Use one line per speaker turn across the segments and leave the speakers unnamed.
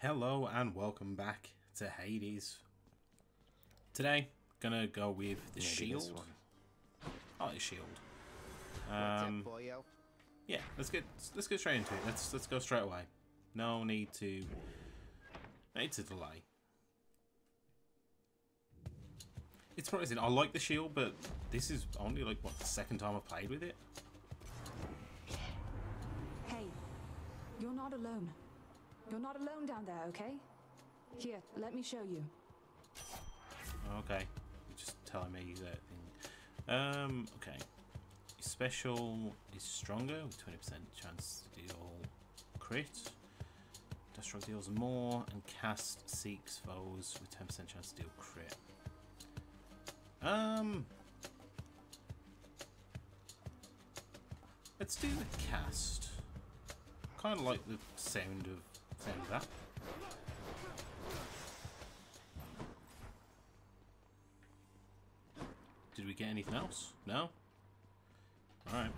Hello and welcome back to Hades. Today, gonna go with the
Maybe
shield. Oh, the shield. Um,
up, boyo?
yeah, let's get let's get straight into it. Let's let's go straight away. No need to no need to delay. It's surprising. I like the shield, but this is only like what the second time I've played with it.
Hey, you're not alone. You're not alone down there, okay? Here, let me show you.
Okay, You're just telling me that thing. Um, okay. Special is stronger with 20% chance to deal crit. Deathstroke deals more, and cast seeks foes with 10% chance to deal crit. Um, let's do the cast. Kind of like the sound of that. Did we get anything else? No? Alright.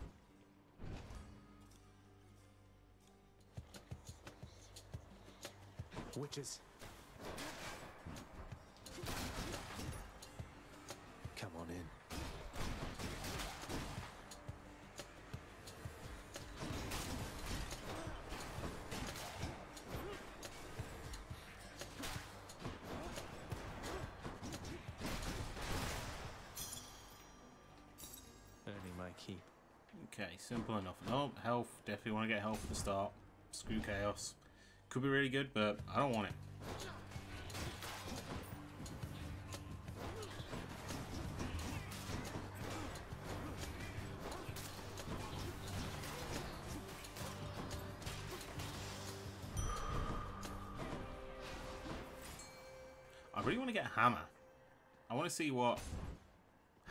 Witches.
Okay, simple enough. No, health. Definitely want to get health at the start. Screw chaos. Could be really good, but I don't want it. I really want to get a hammer. I want to see what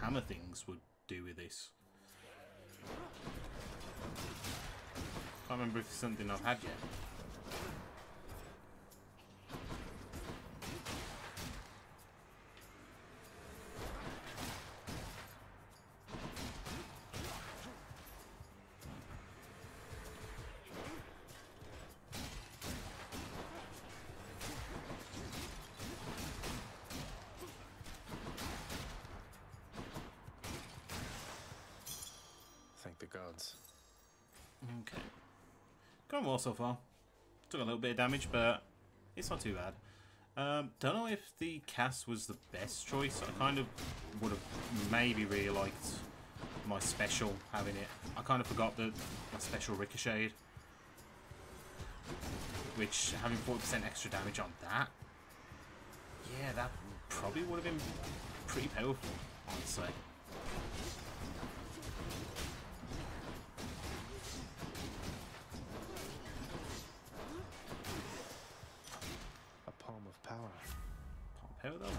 hammer things would do with this. Can't remember if it's something I've had yet.
Thank the gods.
Okay. Going well so far. Took a little bit of damage, but it's not too bad. Um, don't know if the cast was the best choice. I kind of would have maybe really liked my special having it. I kind of forgot that my special ricocheted. Which, having 40% extra damage on that, yeah, that probably would have been pretty powerful, I'd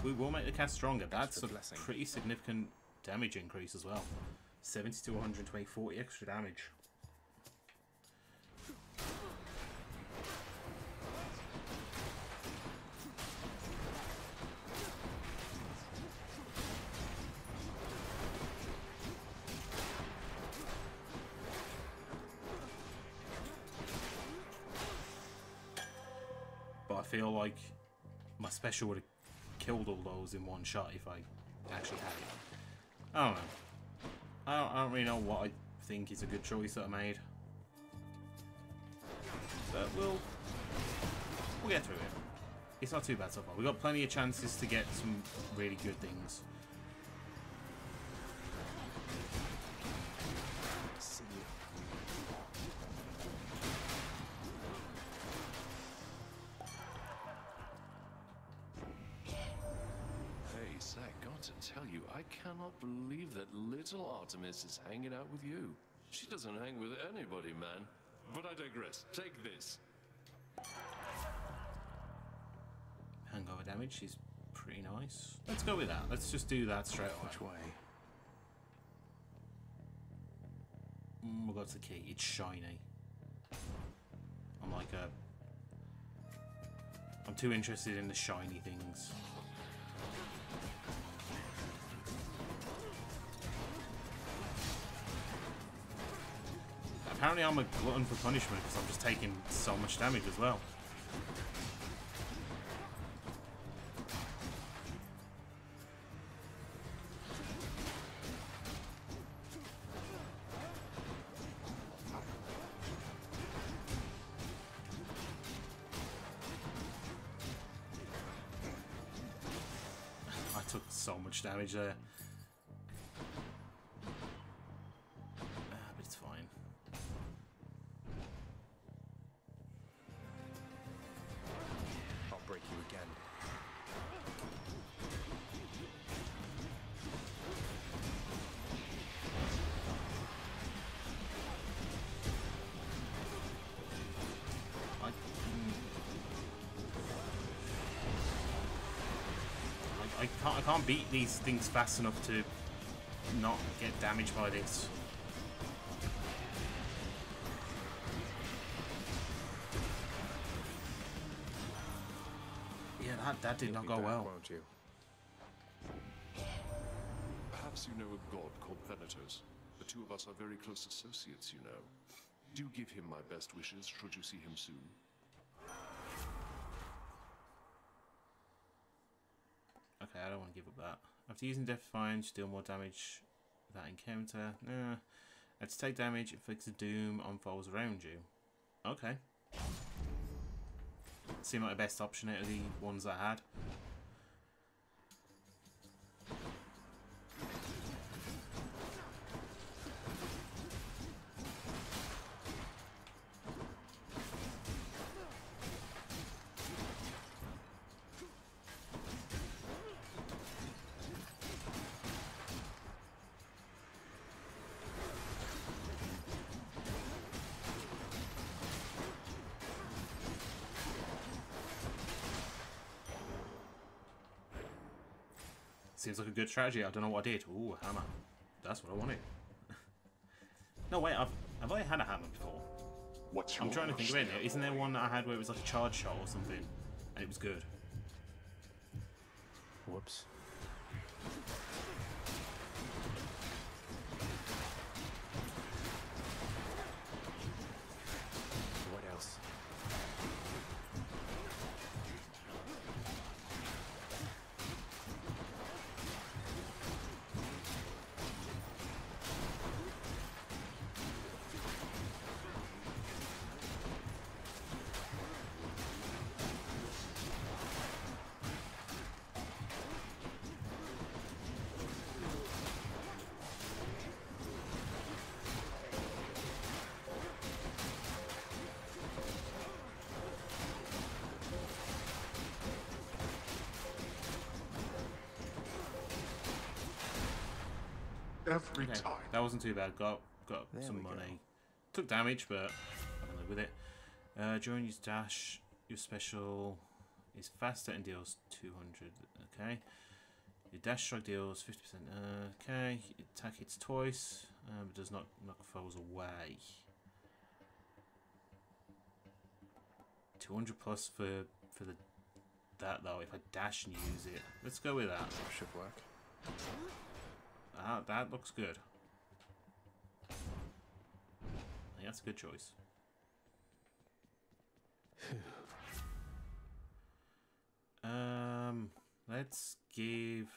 we will make the cast stronger. That's
Extra
a
blessing.
pretty significant damage increase as well. 70 to 120, 40 extra damage. But I feel like my special would have killed all those in one shot if I actually had it. I don't know. I don't, I don't really know what I think is a good choice that I made. But we'll we'll get through it. It's not too bad so far. We've got plenty of chances to get some really good things.
Little Artemis is hanging out with you. She doesn't hang with anybody, man. But I digress. Take this.
Hangover damage is pretty nice. Let's go with that. Let's just do that straight away.
Which way?
Mm, we'll go to the key. It's shiny. I'm like a... I'm too interested in the shiny things. Apparently I'm a glutton for punishment because I'm just taking so much damage as well. I took so much damage there. Beat these things fast enough to not get damaged by this. Yeah, that, that did
You'll
not go
back,
well.
Won't you?
Perhaps you know a god called Thanatos. The two of us are very close associates, you know. Do give him my best wishes should you see him soon.
Okay, I don't want to give up that. After using Death Defiance, deal more damage that encounter. Nah. Let's take damage, inflicts a doom on foes around you. Okay. Seemed like the best option out of the ones I had. Like a good strategy. I don't know what I did. Ooh, a hammer. That's what I wanted. no, wait, I've, have I had a hammer before?
What's
I'm trying to think of it. Isn't there one that I had where it was like a charge shot or something? And it was good.
Every
Okay,
time.
that wasn't too bad. Got got
There
some
we go.
money. Took damage, but I can live with it. Uh, during your dash, your special is faster and deals 200. Okay. Your dash strike deals 50%. Uh, okay. Your attack hits twice, um, but does not knock foes away. 200 plus for for the that though. If I dash and use it, let's go with that.
Should work.
Ah, that looks good. Think that's a good choice. um, let's give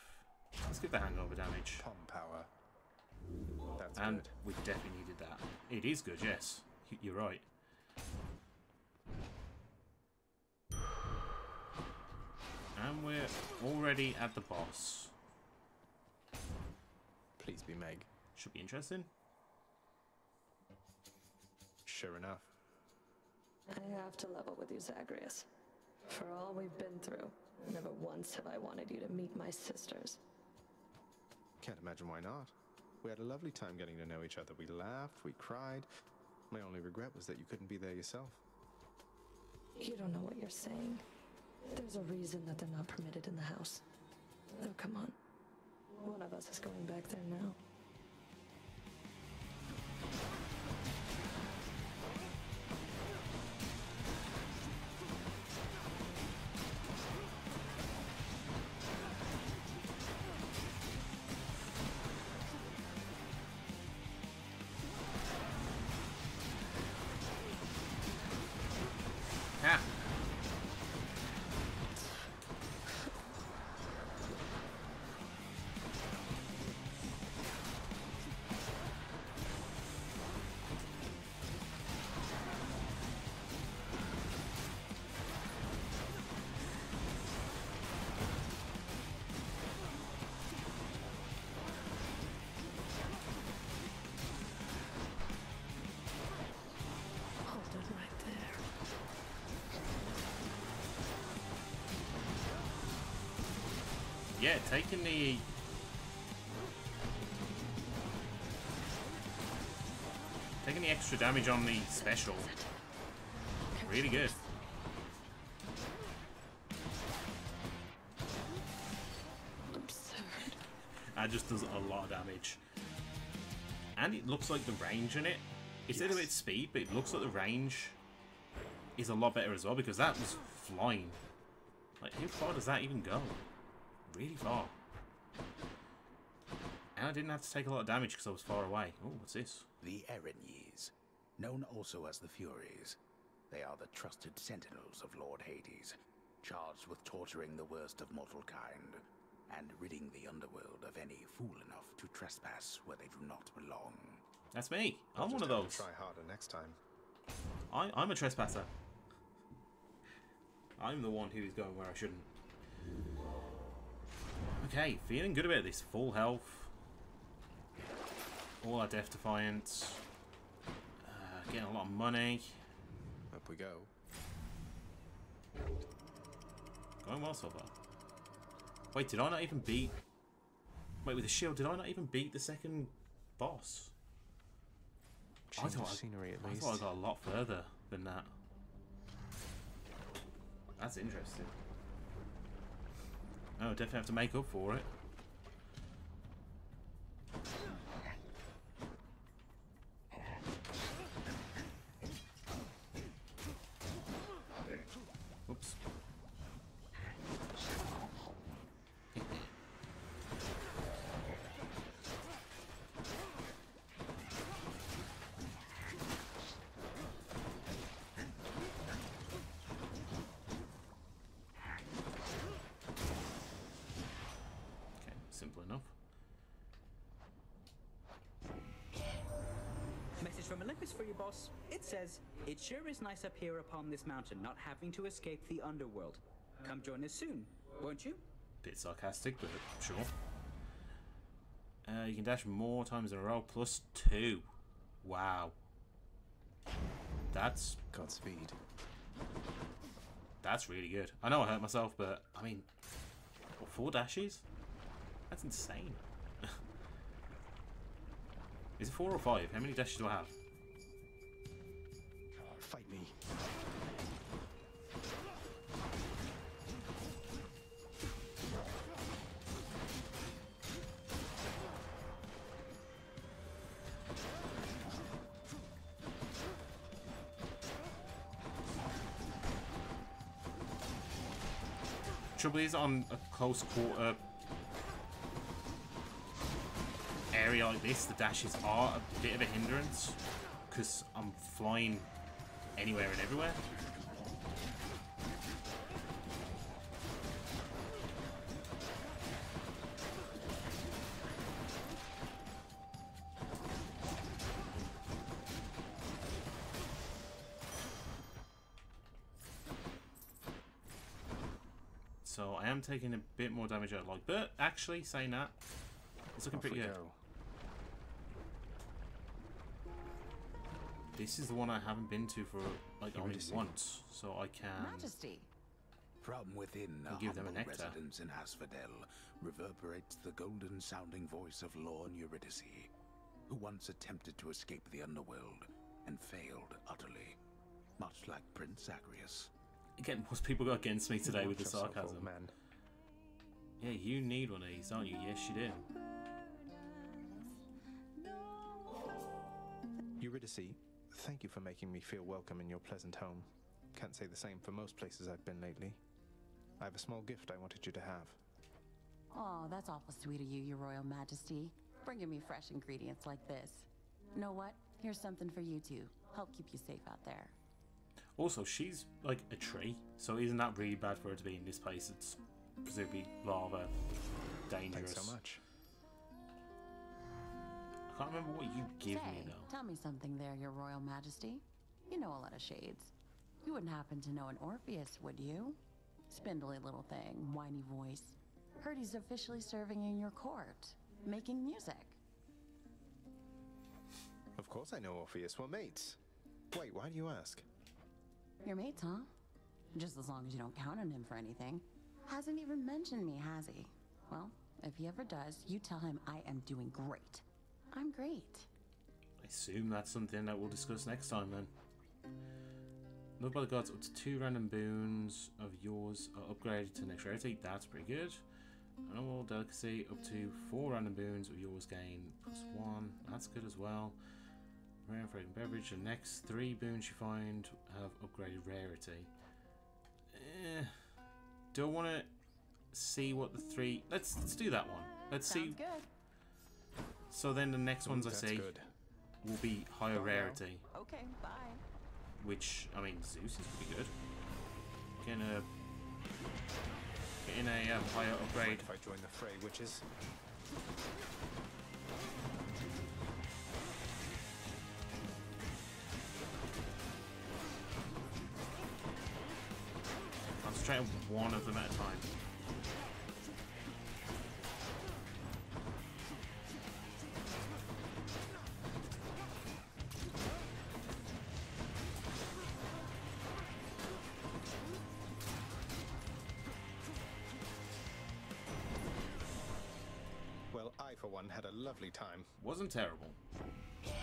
let's give the hangover damage,
Pom power. That's
and
good.
we definitely needed that. It is good, yes. You're right. And we're already at the boss.
Please be Meg.
Should be interesting.
Sure enough.
I have to level with you, Zagreus. For all we've been through, never once have I wanted you to meet my sisters.
Can't imagine why not. We had a lovely time getting to know each other. We laughed, we cried. My only regret was that you couldn't be there yourself.
You don't know what you're saying. There's a reason that they're not permitted in the house. Oh, come on. One of us is going back there now.
Yeah, taking the taking the extra damage on the special, really good.
Absurd.
That just does a lot of damage. And it looks like the range in it, it's a little bit speed, but it looks like the range is a lot better as well because that was flying. Like, how far does that even go? Really far. And I didn't have to take a lot of damage because I was far away. Oh, what's this?
The Erinyes, known also as the Furies. They are the trusted sentinels of Lord Hades, charged with torturing the worst of mortal kind and ridding the underworld of any fool enough to trespass where they do not belong.
That's me.
I'll
I'm one of
have to
those.
Try harder next time.
I, I'm a trespasser. I'm the one who's going where I shouldn't. Okay, feeling good about this. Full health. All our death defiance. Uh, getting a lot of money.
Up we go.
Going well so far. Wait, did I not even beat... Wait, with the shield, did I not even beat the second boss? I thought
of
I-
scenery at
I
least.
thought I got a lot further than that. That's interesting. Oh, definitely have to make up for it. Oops. Okay, simple enough.
Message from Olympus for you, boss. It says, It sure is nice up here upon this mountain, not having to escape the underworld. Come join us soon, won't you?
Bit sarcastic, but sure. Uh, you can dash more times in a row, plus two. Wow. That's
Godspeed.
that's really good. I know I hurt myself, but I mean, what, four dashes? That's insane. Is it four or five? How many dashes do I have?
Fight me.
Trouble is, on a close quarter area like this, the dashes are a bit of a hindrance because I'm flying anywhere and everywhere. So I am taking a bit more damage out of like, but actually saying that, it's looking
Off
pretty good.
go.
This is the one I haven't been to for like only once, so I can.
Majesty.
From within
We'll
a
give them a
humble
nectar.
residence in Asphodel reverberates the golden-sounding voice of Lorne Eurydice, who once attempted to escape the underworld and failed utterly, much like Prince Zagreus.
Again, most people go against me today with the
Watch yourself, old
sarcasm.
Man.
Yeah, you need one of these, don't you? Yes, you do.
Eurydice, thank you for making me feel welcome in your pleasant home. Can't say the same for most places I've been lately. I have a small gift I wanted you to have.
Oh, that's awful sweet of you, Your Royal Majesty. Bringing me fresh ingredients like this. Know what? Here's something for you too. Help keep you safe out there.
Also, she's like a tree, so isn't that really bad for her to be in this place? It's presumably lava, dangerous.
Thanks so much.
I can't remember what you give
Say,
me though.
tell me something there, Your Royal Majesty. You know a lot of shades. You wouldn't happen to know an Orpheus, would you? Spindly little thing, whiny voice. Heard he's officially serving in your court, making music.
Of course I know Orpheus. We're mates. Wait, why do you ask?
Your mates, huh? Just as long as you don't count on him for anything. Hasn't even mentioned me, has he? Well, if he ever does, you tell him I am doing great. I'm great.
I assume that's something that we'll discuss next time then. Loved by the gods, up to two random boons of yours are upgraded to next rarity. That's pretty good. Animal delicacy, up to four random boons of yours gain plus one. That's good as well. Rare and fragrant beverage. The next three boons you find have upgraded rarity. Eh, do I want to see what the three? Let's let's do that one. Let's
Sounds
see.
good.
So then the next ones I see
good.
will be higher rarity.
Okay, bye.
which I mean Zeus is pretty good. Getting a getting a um, higher upgrade.
If I join the fray, witches.
Concentrate on one of them at a time. Wasn't terrible.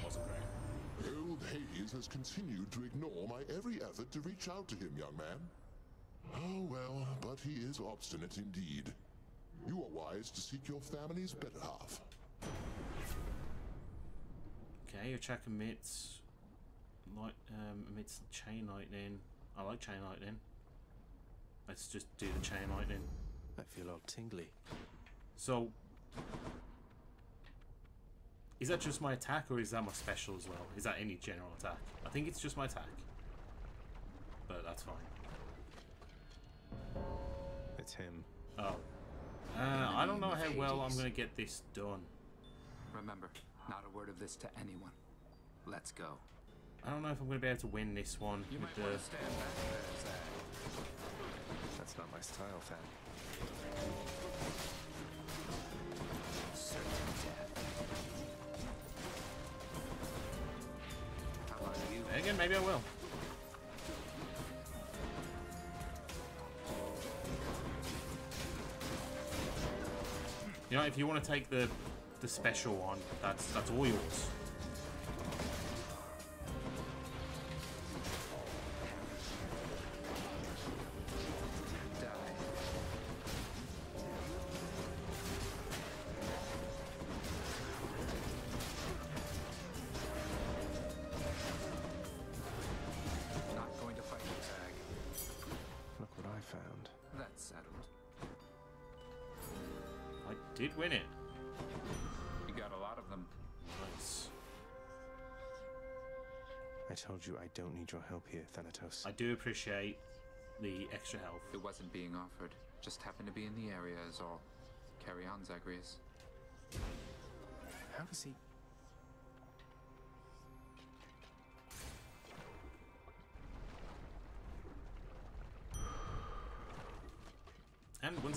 Wasn't great.
Old Hades has continued to ignore my every effort to reach out to him, young man. Oh well, but he is obstinate indeed. You are wise to seek your family's better half.
Okay, your check emits light um, emits chain lightning. I like chain lightning. Let's just do the chain lightning.
I feel all tingly.
So is that just my attack or is that my special as well? Is that any general attack? I think it's just my attack. But that's fine.
It's him.
Oh. Uh, I don't know how well I'm going to get this done.
Remember, not a word of this to anyone. Let's go.
I don't know if I'm going to be able to win this one
You
with
might
the...
want to stand back there, Zag.
That's not my style, fam.
Again, maybe I will. You know, if you want to take the the special one, that's that's all yours. Did win it.
You got a lot of them.
Nice.
I told you I don't need your help here, Thanatos.
I do appreciate the extra health.
It wasn't being offered. Just happened to be in the area is all. Carry on, Zagreus.
How does he...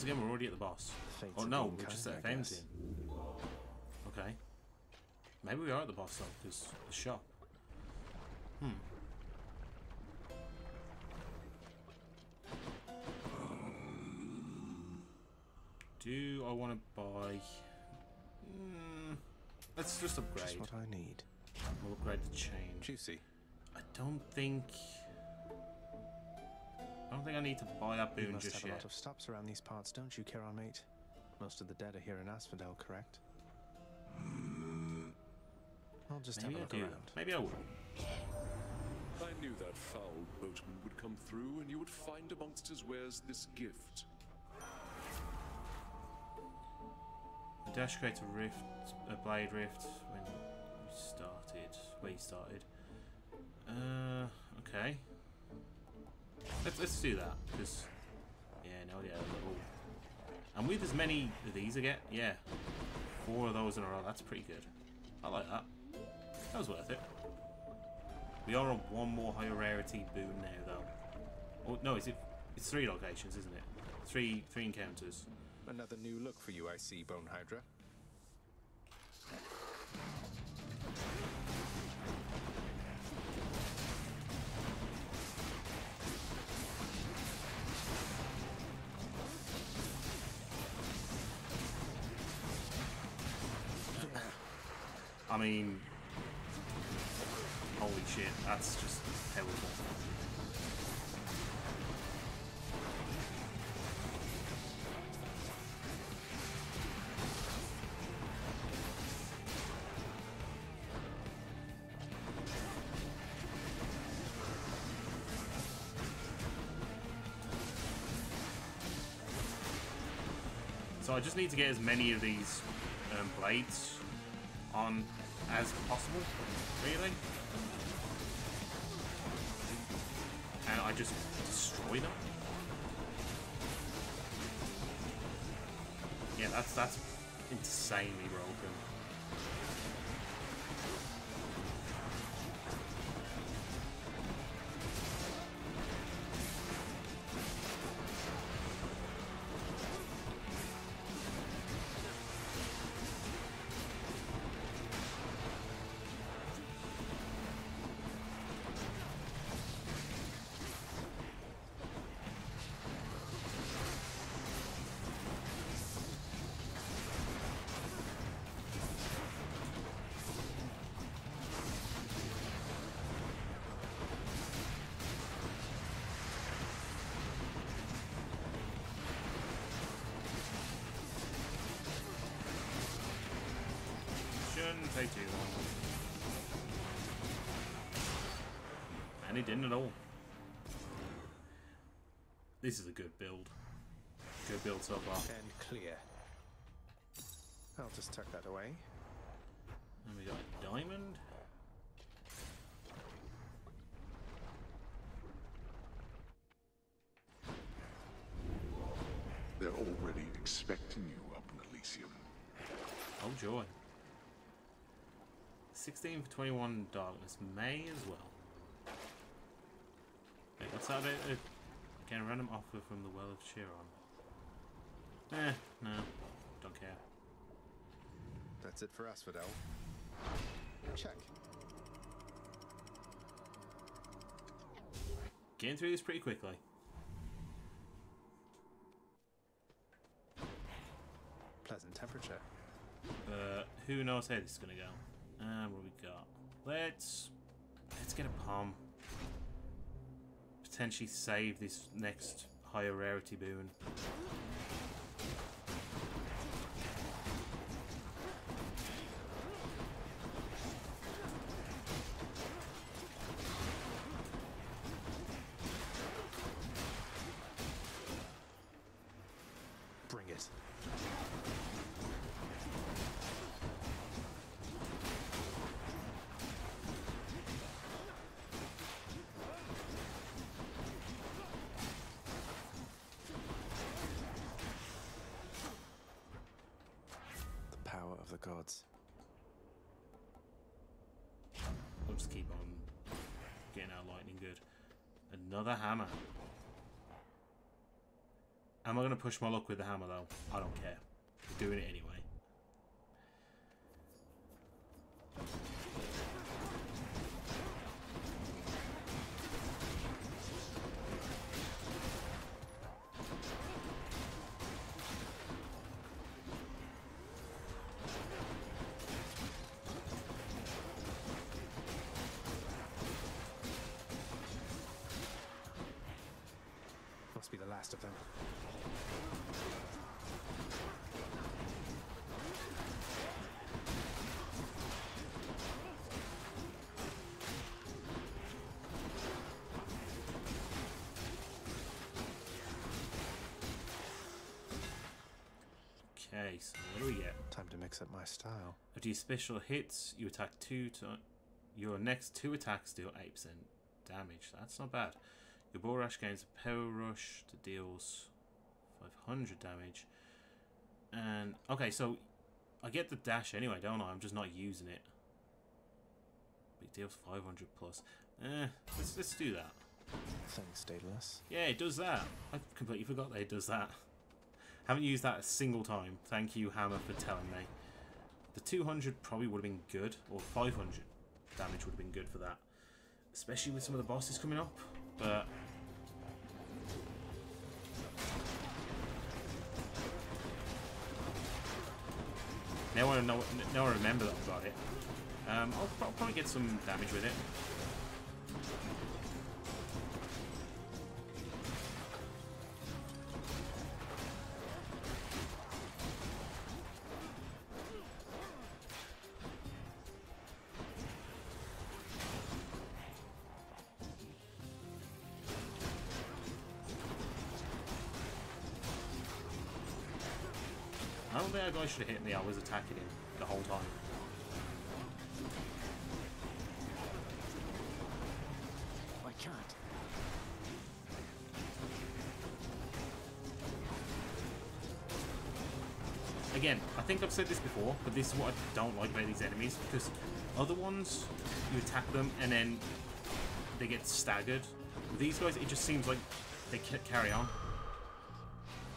again, we're already at the boss.
Fates
oh no, we're just
kind,
at
I
Fame's
guess.
Okay. Maybe we are at the boss though, because the shop. Hmm. Do I want to buy? Hmm. let's just upgrade.
Just what I need.
We'll upgrade the chain.
Juicy.
I don't think. I don't think I need to buy that
You
boon
must
just
have a lot of stops around these parts, don't you, Charon, mate? Most of the dead are here in Asphodel, correct? I'll just
Maybe
have
I
a look
do.
around.
Maybe I will.
I knew that foul boatman would come through, and you would find amongst his wares this gift.
The dash creates a rift, a blade rift when you started, where you started. Uh, okay. Let's let's do that because yeah, no, yeah, little. And with as many of these get, yeah, four of those in a row. That's pretty good. I like that. That was worth it. We are on one more higher rarity boon now, though. Oh no, is it? It's three locations, isn't it? Three three encounters.
Another new look for you, I see, Bone Hydra.
I mean, holy shit, that's just powerful. So I just need to get as many of these um, blades on as possible, really. And I just destroy them. Yeah, that's that's insanely broken. And it didn't at all. This is a good build. Good build so far.
And clear. I'll just tuck that away.
And we got diamond.
They're already expecting you up in Elysium.
Oh joy. 16 for 21 darkness. May as well. Wait, what's that about? Uh, get a random offer from the Well of Charon. Eh, no. Don't care.
That's it for Asphodel. Check.
Getting through this pretty quickly.
Pleasant temperature.
Uh, who knows how this is gonna go? And what we got? Let's let's get a pom. Potentially save this next higher rarity boon.
The gods.
We'll just keep on getting our lightning good. Another hammer. Am I going to push my luck with the hammer though? I don't care. We're doing it anyway. Okay, so what do we get?
Time to mix up my style.
After your special hits, you attack two to your next two attacks deal eight percent damage. That's not bad. Your bull rush gains a power rush that deals five hundred damage. And okay, so I get the dash anyway, don't I? I'm just not using it. But it deals five hundred plus. Eh, let's let's do that.
Thanks, Daedalus.
Yeah, it does that. I completely forgot that it does that. Haven't used that a single time. Thank you, Hammer, for telling me. The 200 probably would have been good, or 500 damage would have been good for that. Especially with some of the bosses coming up. But now I know. Now I remember that I've got it. Um, I'll, I'll probably get some damage with it. I that guy should have hit me. I was attacking him the whole time.
I can't.
Again, I think I've said this before, but this is what I don't like about these enemies, because other ones, you attack them and then they get staggered. With these guys, it just seems like they ca- carry on.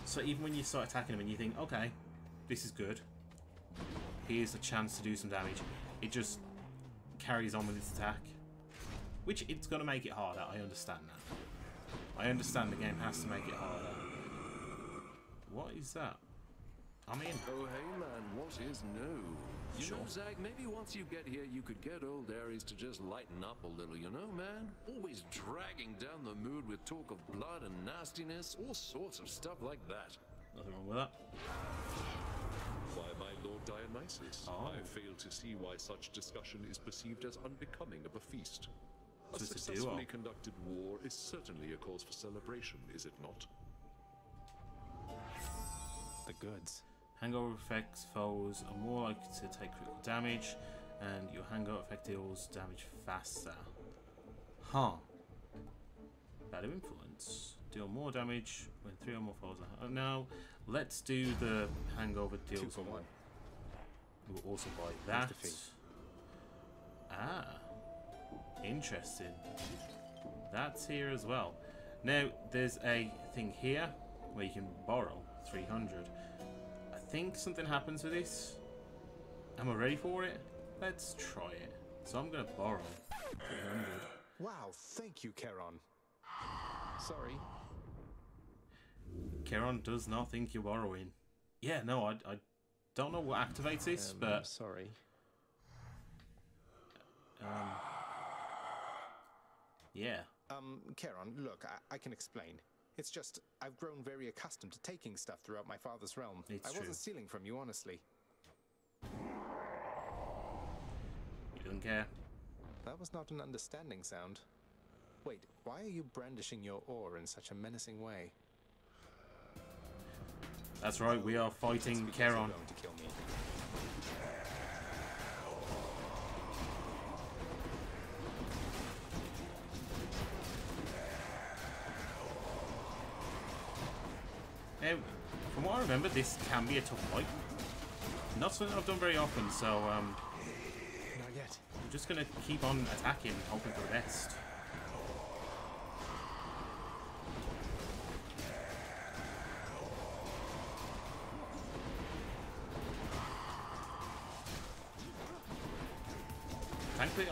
So even when you start attacking them and you think, okay, this is good, here's a chance to do some damage, it just carries on with its attack. Which it's going to make it harder, I understand that. I understand the game has to make it harder. What is that? I'm in.
Oh, hey, man, what is new? You
Sure.
know, Zag, maybe once you get here, you could get old Ares to just lighten up a little, you know, man? Always dragging down the mood with talk of blood and nastiness, all sorts of stuff like that.
Nothing wrong with that.
Why, my Lord Dionysus,
Oh.
I fail to see why such discussion is perceived as unbecoming of a feast. A
So a
successfully
ah.
conducted war is certainly a cause for celebration, is it not?
The goods.
Hangover effects foes are more likely to take critical damage, and your hangover effect deals damage faster. Huh. Bad influence. Deal more damage when three or more foes are. Oh, now, let's do the hangover deals.
Two for one.
We'll also buy that. Ah, interesting. That's here as well. Now, there's a thing here where you can borrow 300. I think something happens with this. Am I ready for it? Let's try it. So I'm going to borrow 300.
Wow, thank you, Charon. Sorry.
Charon does not think you're borrowing. Yeah, no, I, I don't know what activates this,
Um,
but
sorry.
um, yeah.
Um, Charon, look, I, I can explain. It's just I've grown very accustomed to taking stuff throughout my father's realm.
It's
I wasn't stealing from you, honestly.
You don't care.
That was not an understanding sound. Wait, why are you brandishing your oar in such a menacing way?
That's right, we are fighting
It's because
Charon.
to kill me.
Now, from what I remember, this can be a tough fight. Not something I've done very often, so um,
Not yet.
I'm just going to keep on attacking, hoping for the best.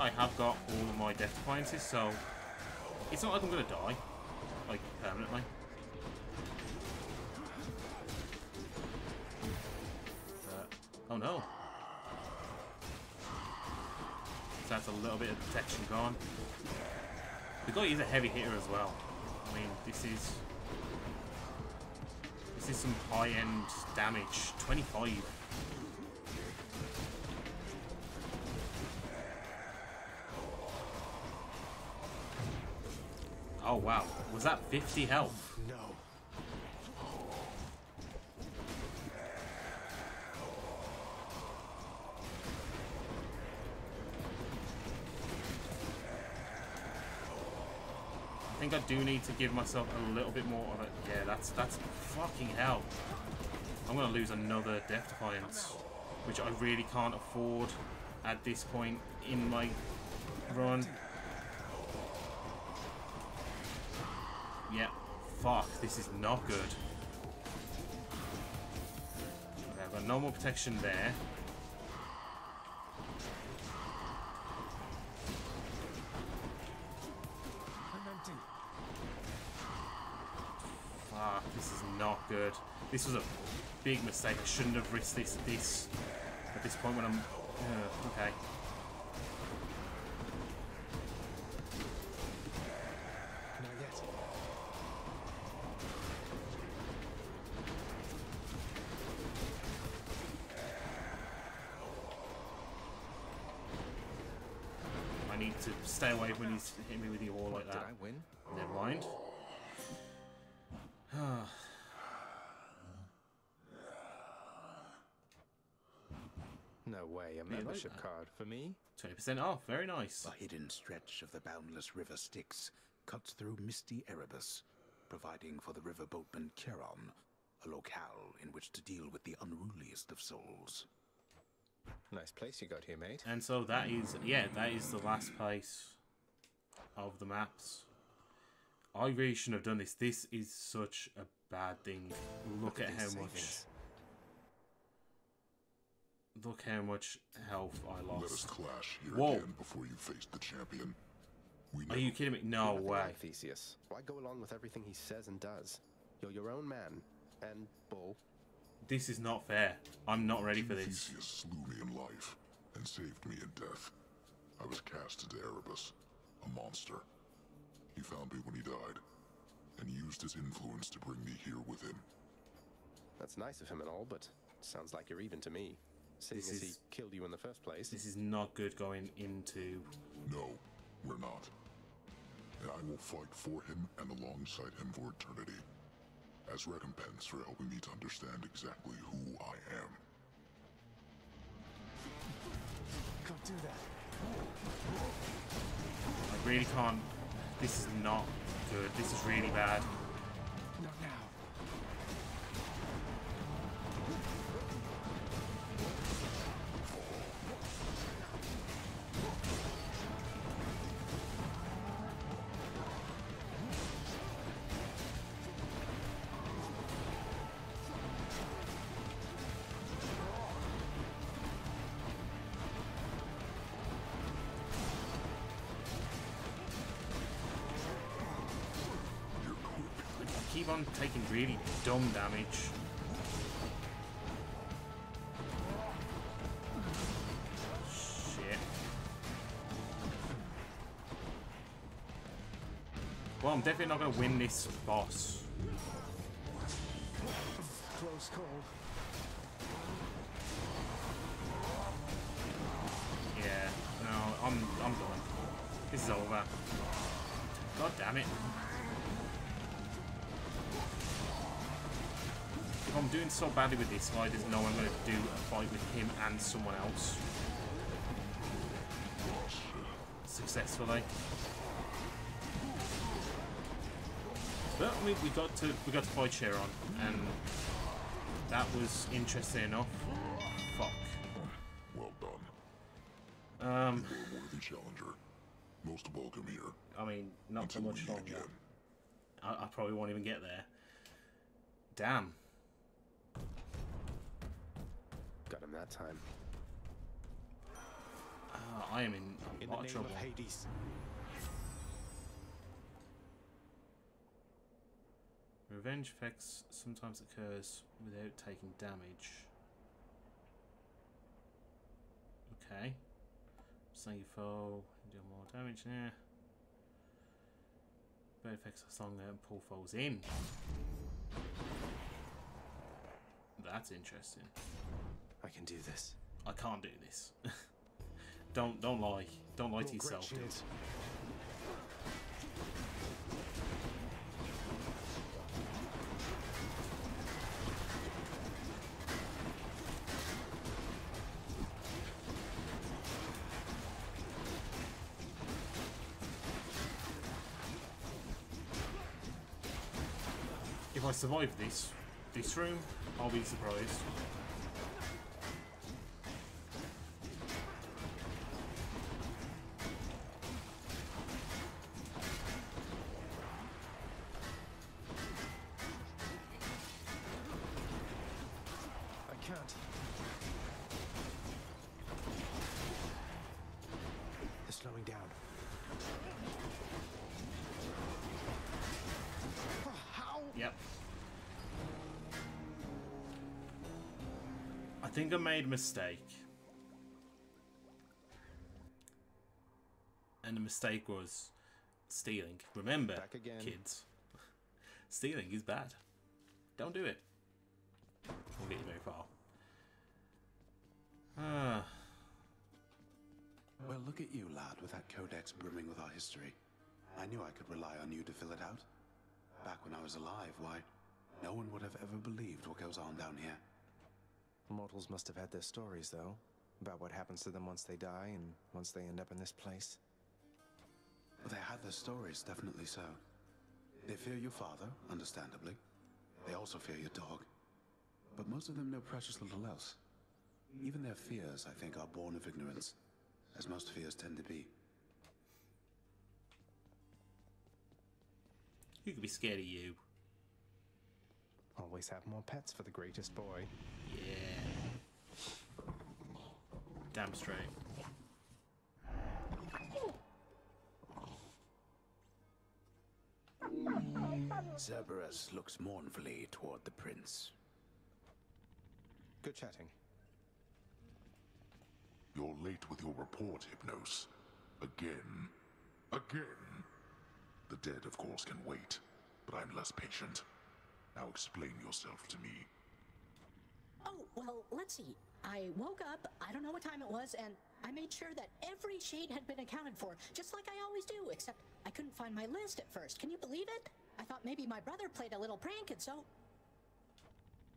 I have got all of my death defiances, so it's not like I'm going to die, like, permanently. But, oh no. So that's a little bit of protection gone. The guy is a heavy hitter as well. I mean, this is... This is some high-end damage. 25. Was that 50 health?
No.
I think I do need to give myself a little bit more of it. Yeah, that's that's fucking hell. I'm gonna lose another death defiance, which I really can't afford at this point in my run. Fuck, this is not good. Okay, I've got no more protection there. Fuck, this is not good. This was a big mistake. I shouldn't have risked this this at this point when I'm. Uh, okay. He's hitting me with the ore like
Did
that.
I win?
Never mind.
No way, a membership
that.
card for me?
20% off. Very nice.
The hidden stretch of the boundless river Styx cuts through misty Erebus, providing for the river boatman Charon a locale in which to deal with the unruliest of souls.
Nice place you got here, mate.
And so that is, yeah, that is the last place of the maps. I really shouldn't have done this. This is such a bad thing. Look at
these
how much.
savings.
Look how much health I lost.
Let us
lost.
clash here
Whoa.
again before you face the champion. We know
Are you kidding me? No
Nothing
way.
like Theseus. Why go along with everything he says and does? You're your own man. And Bull.
This is not fair. I'm not ready for this.
Theseus slew me in life and saved me in death. I was cast into Erebus, a monster. He found me when he died, and used his influence to bring me here with him.
That's nice of him and all, but sounds like you're even to me. Seeing
This
as he killed you in the first place.
This is not good going into.
No, we're not. And I will fight for him and alongside him for eternity, as recompense for helping me to understand exactly who I am.
Can't do that.
Really can't. This is not good. This is really bad.
Not now.
Keep on taking really dumb damage. Shit. Well, I'm definitely not going to win this boss.
Close call.
Yeah, no, I'm I'm done. This is over. God damn it. Doing so badly with this guy, there's no I'm going to do a fight with him and someone else successfully. But we, we got to we got to fight Charon, and that was interesting enough. Fuck.
Well done.
Um,
You were a worthy challenger. Most welcome here.
I mean, not
Until we
much longer. I, I probably won't even get there. Damn.
That time.
Uh, I am in a
In the
lot
name
of trouble.
of Hades.
Revenge effects sometimes occurs without taking damage. Okay. Sling your foe, deal more damage there. Bad effects are stronger and pull falls in. That's interesting.
I can do this.
I can't do this. don't don't lie. Don't lie to
More great
yourself. dude. If I survive this this room, I'll be surprised. Think I made a mistake. And the mistake was stealing. Remember,
Back again.
kids, stealing is bad. Don't do it. Won't get you very far. Ah.
Well, look at you, lad, with that codex brimming with our history. I knew I could rely on you to fill it out. Back when I was alive, why, no one would have ever believed what goes on down here.
Mortals must have had their stories, though, about what happens to them once they die and once they end up in this place.
They had their stories, definitely so. They fear your father, understandably. They also fear your dog. But most of them know precious little else. Even their fears, I think, are born of ignorance, as most fears tend to be.
Who could be scared of you?
Always have more pets for the greatest boy.
Yeah. Damn straight.
Cerberus looks mournfully toward the prince.
Good chatting.
You're late with your report, Hypnos. Again. Again. The dead, of course, can wait, but I'm less patient. Now explain yourself to me.
Oh, well, let's see. I woke up, I don't know what time it was, and I made sure that every shade had been accounted for, just like I always do, except I couldn't find my list at first. Can you believe it? I thought maybe my brother played a little prank, and so.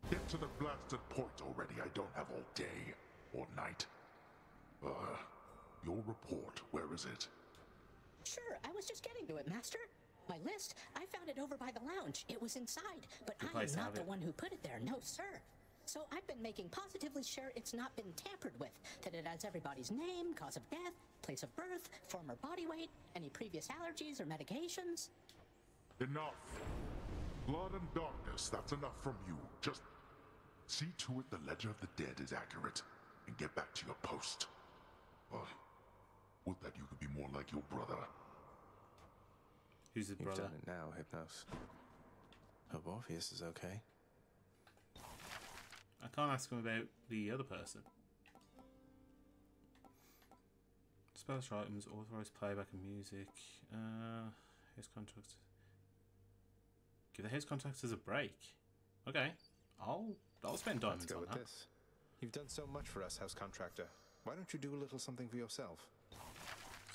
Get to the blasted point already. I don't have all day or night. Uh, your report, where is it?
Sure, I was just getting to it, Master. My list, I found it over by the lounge. It was inside, but
Good
I am not the
it.
one who put it there, no, sir. So I've been making positively sure it's not been tampered with, that it has everybody's name, cause of death, place of birth, former body weight, any previous allergies or medications.
Enough. Blood and darkness, that's enough from you. Just see to it the ledger of the dead is accurate, and get back to your post. Uh, would that you could be more like your brother.
Who's his
You've
brother?
done it now, Hypnos. Hope Orpheus is okay.
I can't ask him about the other person. Special items, authorized playback of music. Uh, house contracts. Give the house contractors a break. Okay, I'll I'll spend
Let's
diamonds
go
on
with
that.
this. You've done so much for us, house contractor. Why don't you do a little something for yourself?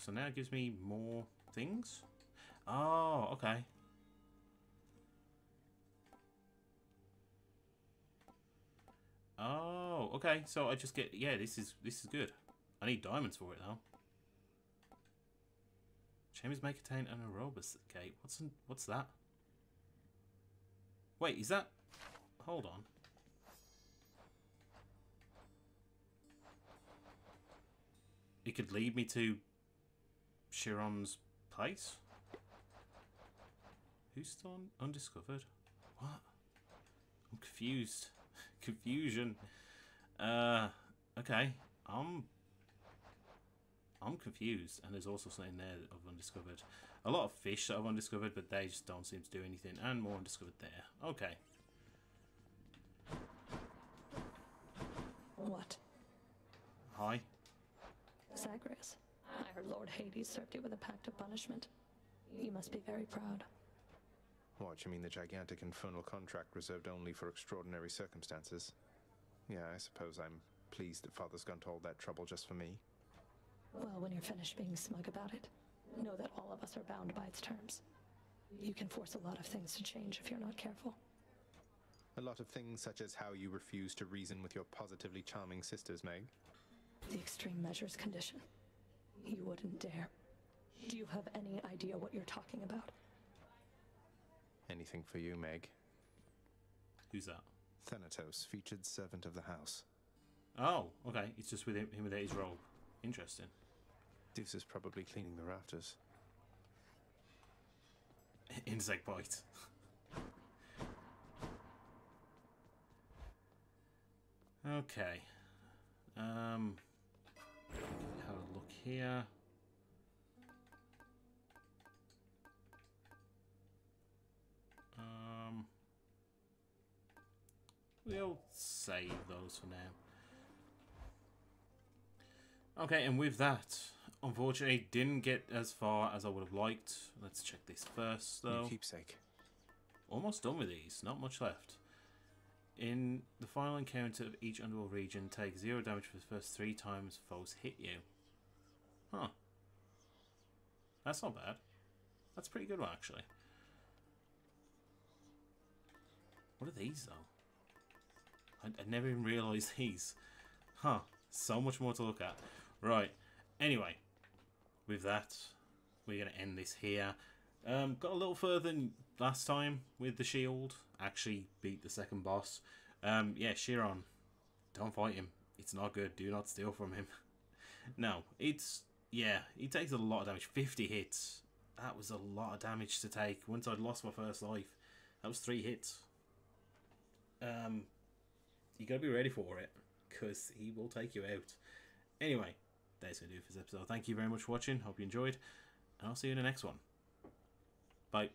So now it gives me more things. Oh, okay. Oh, okay. So I just get yeah. This is this is good. I need diamonds for it though. Chambers may contain an Erebus gate. What's in, what's that? Wait, is that? Hold on. It could lead me to Charon's place? Who's still un- undiscovered? What? I'm confused. Confusion. Uh, okay. I'm. I'm confused, and there's also something there of undiscovered. A lot of fish that I've undiscovered, but they just don't seem to do anything, and more undiscovered there. Okay.
What?
Hi.
Zagreus. I heard Lord Hades served you with a pact of punishment. You must be very proud.
What, you mean the gigantic infernal contract reserved only for extraordinary circumstances? Yeah, I suppose I'm pleased that Father's gone to all that trouble just for me.
Well, when you're finished being smug about it, know that all of us are bound by its terms. You can force a lot of things to change if you're not careful.
A lot of things such as how you refuse to reason with your positively charming sisters, Meg.
The extreme measures condition. You wouldn't dare. Do you have any idea what you're talking about?
Anything for you, Meg.
Who's that?
Thanatos, featured servant of the house.
Oh, okay. It's just with him, him without his robe. Interesting.
Dusa is probably cleaning the rafters.
Insect bite. okay. Um, have a look here. Save those for now. Okay, and with that, unfortunately, didn't get as far as I would have liked. Let's check this first, though.
Your keepsake.
Almost done with these, not much left. In the final encounter of each underworld region, take zero damage for the first three times foes hit you. Huh. That's not bad. That's a pretty good one, actually. What are these, though? I, I never even realised these. Huh. So much more to look at. Right. Anyway, with that, we're going to end this here. Um, got a little further than last time with the shield. Actually beat the second boss. Um, yeah, Charon. Don't fight him. It's not good. Do not steal from him. no, it's... Yeah, he takes a lot of damage. 50 hits. That was a lot of damage to take. Once I'd lost my first life. That was three hits. Um, you gotta be ready for it. Because he will take you out. Anyway, that's going to do for this episode. Thank you very much for watching. Hope you enjoyed. And I'll see you in the next one. Bye.